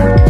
back.